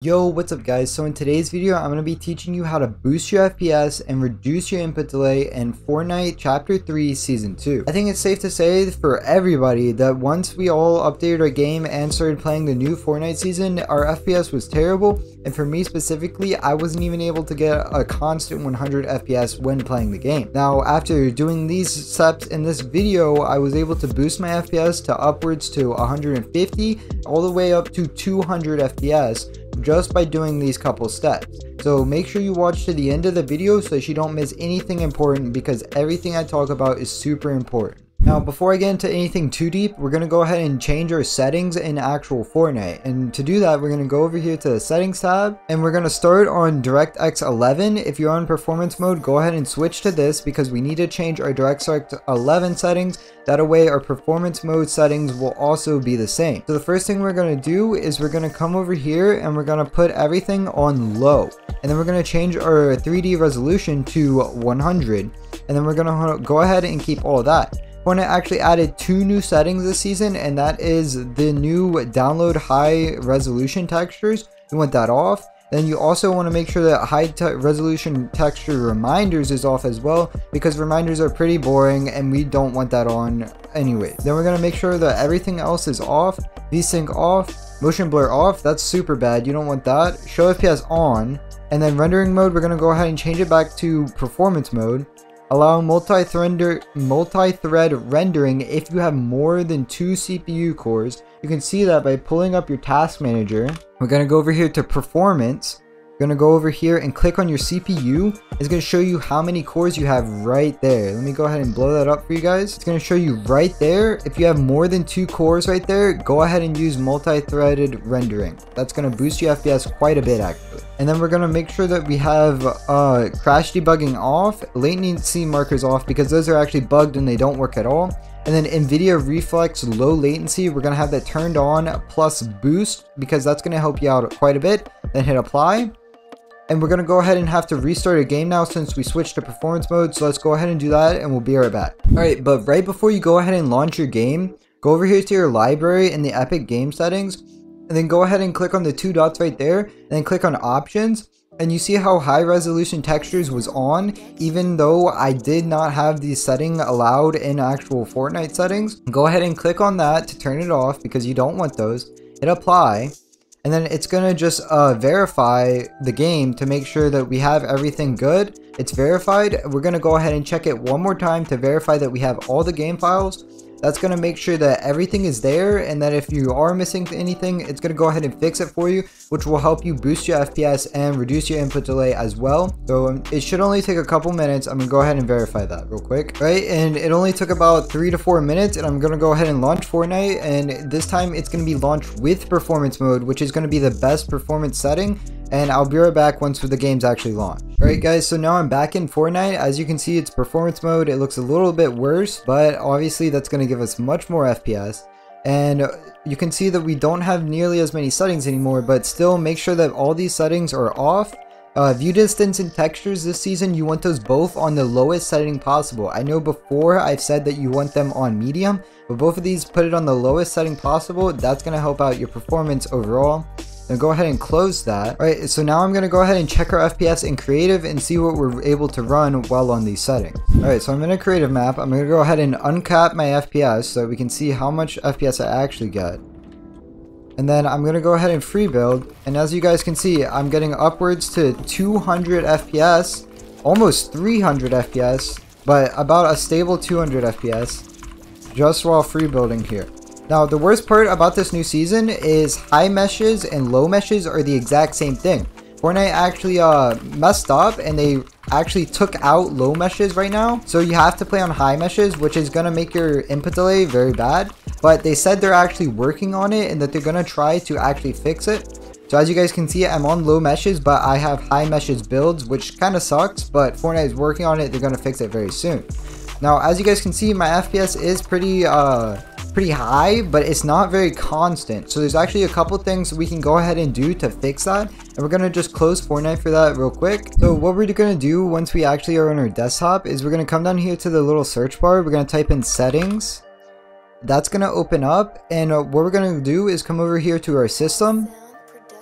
Yo, what's up guys? So in today's video, I'm going to be teaching you how to boost your FPS and reduce your input delay in Fortnite Chapter 3 Season 2. I think it's safe to say for everybody that once we all updated our game and started playing the new Fortnite season, our FPS was terrible, and for me specifically, I wasn't even able to get a constant 100 FPS when playing the game. Now, after doing these steps in this video, I was able to boost my FPS to upwards to 150, all the way up to 200 FPS, just by doing these couple steps. So make sure you watch to the end of the video so that you don't miss anything important because everything I talk about is super important. Now, before I get into anything too deep, we're going to go ahead and change our settings in actual Fortnite. And to do that, we're going to go over here to the settings tab and we're going to start on DirectX 11. If you're on performance mode, go ahead and switch to this because we need to change our DirectX 11 settings. That way our performance mode settings will also be the same. So the first thing we're going to do is we're going to come over here and we're going to put everything on low. And then we're going to change our 3D resolution to 100. And then we're going to go ahead and keep all that. Fortnite actually added two new settings this season, and that is the new download high resolution textures. You want that off. Then you also want to make sure that high te resolution texture reminders is off as well because reminders are pretty boring and we don't want that on anyway. Then we're going to make sure that everything else is off, VSync off, motion blur off, that's super bad, you don't want that. Show FPS on, and then rendering mode, we're going to go ahead and change it back to performance mode allowing multi-thread multi-thread rendering if you have more than two CPU cores. You can see that by pulling up your task manager. We're going to go over here to performance. We're going to go over here and click on your CPU. It's going to show you how many cores you have right there. Let me go ahead and blow that up for you guys. It's going to show you right there. If you have more than two cores right there, go ahead and use multi-threaded rendering. That's going to boost your FPS quite a bit actually. And then we're going to make sure that we have uh, crash debugging off, latency markers off because those are actually bugged and they don't work at all. And then NVIDIA Reflex low latency, we're going to have that turned on plus boost because that's going to help you out quite a bit. Then hit apply. And we're going to go ahead and have to restart a game now since we switched to performance mode. So let's go ahead and do that and we'll be right back. Alright, but right before you go ahead and launch your game, go over here to your library in the Epic game settings and then go ahead and click on the two dots right there and then click on options and you see how high resolution textures was on even though I did not have the setting allowed in actual Fortnite settings. Go ahead and click on that to turn it off because you don't want those. Hit apply and then it's gonna just uh, verify the game to make sure that we have everything good. It's verified. We're gonna go ahead and check it one more time to verify that we have all the game files that's going to make sure that everything is there and that if you are missing anything, it's going to go ahead and fix it for you, which will help you boost your FPS and reduce your input delay as well. So um, it should only take a couple minutes. I'm going to go ahead and verify that real quick, right? And it only took about three to four minutes and I'm going to go ahead and launch Fortnite. And this time it's going to be launched with performance mode, which is going to be the best performance setting and I'll be right back once the game's actually launched. Alright guys, so now I'm back in Fortnite. As you can see, it's performance mode. It looks a little bit worse, but obviously that's going to give us much more FPS. And you can see that we don't have nearly as many settings anymore, but still make sure that all these settings are off. Uh, view distance and textures this season, you want those both on the lowest setting possible. I know before I've said that you want them on medium, but both of these put it on the lowest setting possible. That's going to help out your performance overall. Then go ahead and close that. All right, so now I'm gonna go ahead and check our FPS in creative and see what we're able to run while on these settings. All right, so I'm in a creative map. I'm gonna go ahead and uncap my FPS so we can see how much FPS I actually get. And then I'm gonna go ahead and free build. And as you guys can see, I'm getting upwards to 200 FPS, almost 300 FPS, but about a stable 200 FPS just while free building here. Now, the worst part about this new season is high meshes and low meshes are the exact same thing. Fortnite actually uh, messed up and they actually took out low meshes right now. So you have to play on high meshes, which is going to make your input delay very bad. But they said they're actually working on it and that they're going to try to actually fix it. So as you guys can see, I'm on low meshes, but I have high meshes builds, which kind of sucks. But Fortnite is working on it. They're going to fix it very soon. Now, as you guys can see, my FPS is pretty... Uh, pretty high, but it's not very constant. So there's actually a couple things we can go ahead and do to fix that. And we're going to just close Fortnite for that real quick. So what we're going to do once we actually are on our desktop is we're going to come down here to the little search bar. We're going to type in settings. That's going to open up. And what we're going to do is come over here to our system.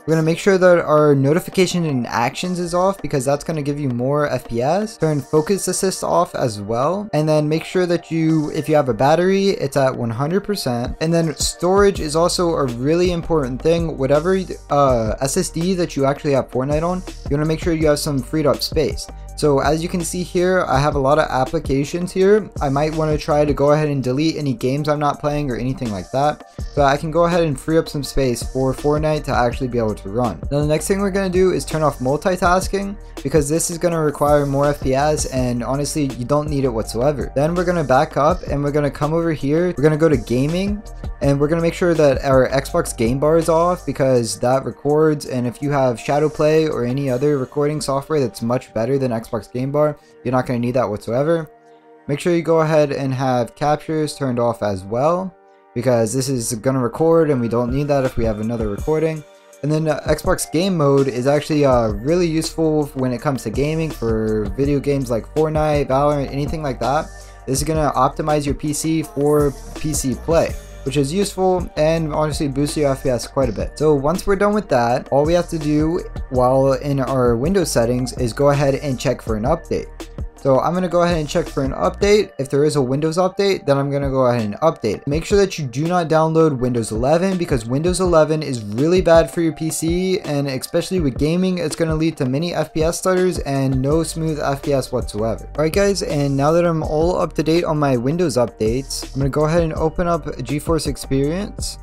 We're going to make sure that our notification and actions is off because that's going to give you more FPS. Turn focus assist off as well. And then make sure that you, if you have a battery, it's at 100%. And then storage is also a really important thing. Whatever uh, SSD that you actually have Fortnite on, you want to make sure you have some freed up space. So as you can see here, I have a lot of applications here. I might want to try to go ahead and delete any games I'm not playing or anything like that. So I can go ahead and free up some space for Fortnite to actually be able to run. Now the next thing we're going to do is turn off multitasking because this is going to require more FPS and honestly you don't need it whatsoever. Then we're going to back up and we're going to come over here. We're going to go to gaming and we're going to make sure that our Xbox game bar is off because that records and if you have Shadowplay or any other recording software that's much better than Xbox Xbox Game Bar. You're not going to need that whatsoever. Make sure you go ahead and have captures turned off as well because this is going to record and we don't need that if we have another recording. And then uh, Xbox game mode is actually uh, really useful when it comes to gaming for video games like Fortnite, Valorant, anything like that. This is going to optimize your PC for PC play which is useful and honestly boosts your FPS quite a bit. So once we're done with that, all we have to do while in our Windows settings is go ahead and check for an update. So I'm going to go ahead and check for an update. If there is a Windows update, then I'm going to go ahead and update. Make sure that you do not download Windows 11 because Windows 11 is really bad for your PC and especially with gaming, it's going to lead to many FPS stutters and no smooth FPS whatsoever. Alright guys, and now that I'm all up to date on my Windows updates, I'm going to go ahead and open up GeForce Experience.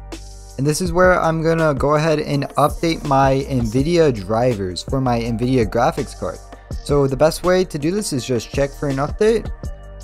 And this is where I'm going to go ahead and update my NVIDIA drivers for my NVIDIA graphics card. So the best way to do this is just check for an update.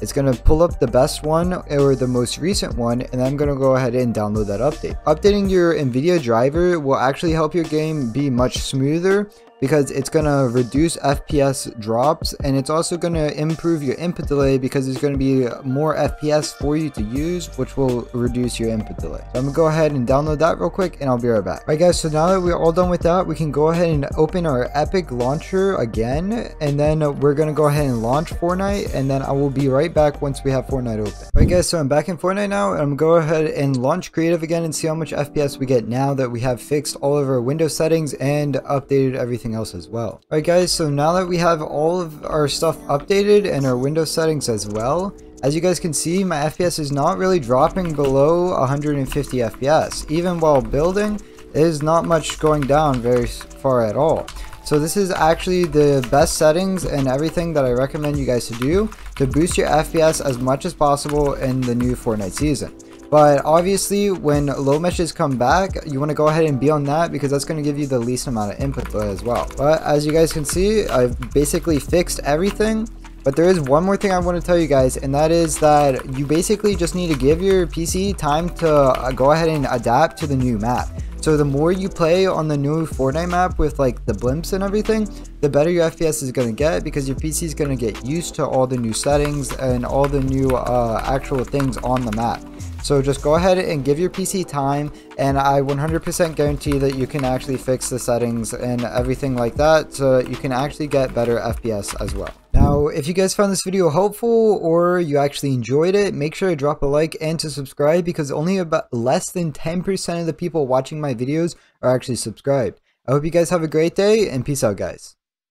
It's going to pull up the best one or the most recent one and I'm going to go ahead and download that update. Updating your NVIDIA driver will actually help your game be much smoother because it's going to reduce FPS drops and it's also going to improve your input delay because there's going to be more FPS for you to use which will reduce your input delay. So I'm going to go ahead and download that real quick and I'll be right back. Alright guys, so now that we're all done with that, we can go ahead and open our Epic launcher again and then we're going to go ahead and launch Fortnite and then I will be right back once we have Fortnite open. Alright guys, so I'm back in Fortnite now and I'm going to go ahead and launch creative again and see how much FPS we get now that we have fixed all of our window settings and updated everything everything else as well. Alright guys, so now that we have all of our stuff updated and our window settings as well, as you guys can see, my FPS is not really dropping below 150 FPS. Even while building, it is not much going down very far at all. So this is actually the best settings and everything that I recommend you guys to do to boost your FPS as much as possible in the new Fortnite season. But obviously, when low meshes come back, you want to go ahead and be on that because that's going to give you the least amount of input as well. But as you guys can see, I've basically fixed everything. But there is one more thing I want to tell you guys, and that is that you basically just need to give your PC time to uh, go ahead and adapt to the new map. So the more you play on the new Fortnite map with like the blimps and everything, the better your FPS is going to get because your PC is going to get used to all the new settings and all the new uh, actual things on the map. So just go ahead and give your PC time and I 100% guarantee that you can actually fix the settings and everything like that so that you can actually get better FPS as well. Now, if you guys found this video helpful or you actually enjoyed it, make sure to drop a like and to subscribe because only about less than 10% of the people watching my videos are actually subscribed. I hope you guys have a great day and peace out guys.